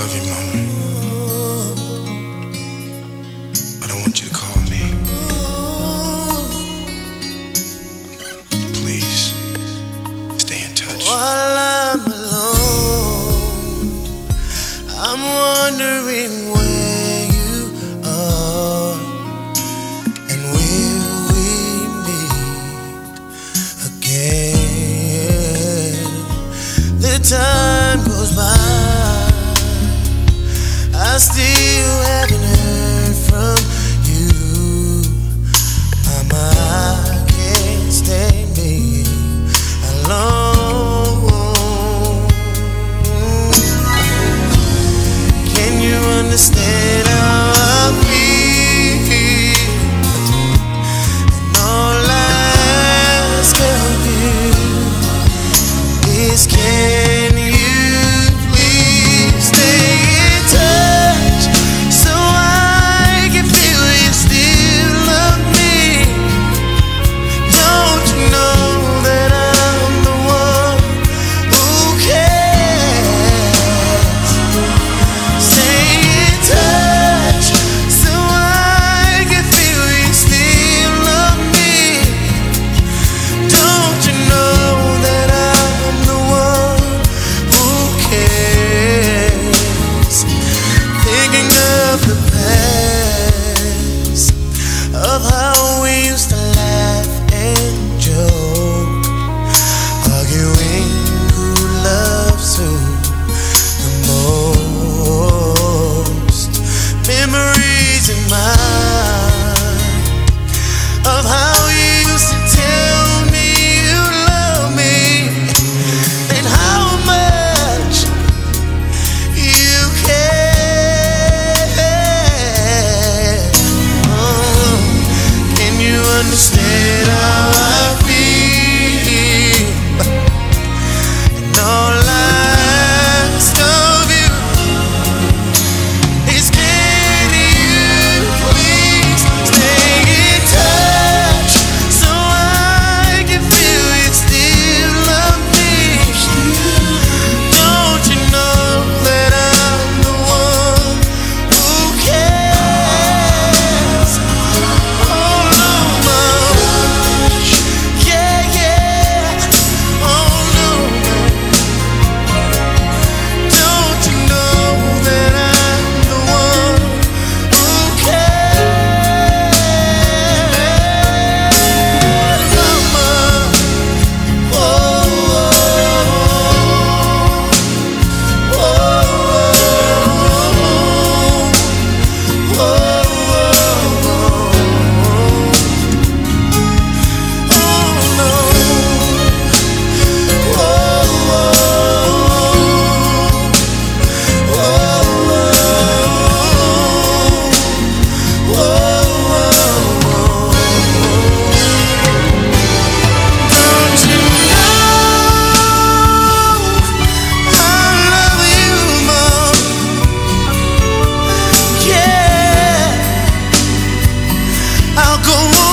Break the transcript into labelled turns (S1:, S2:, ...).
S1: love you, Mama. I want you to call me. Please, stay in touch.
S2: While I'm alone, I'm wondering I still. I'll go on.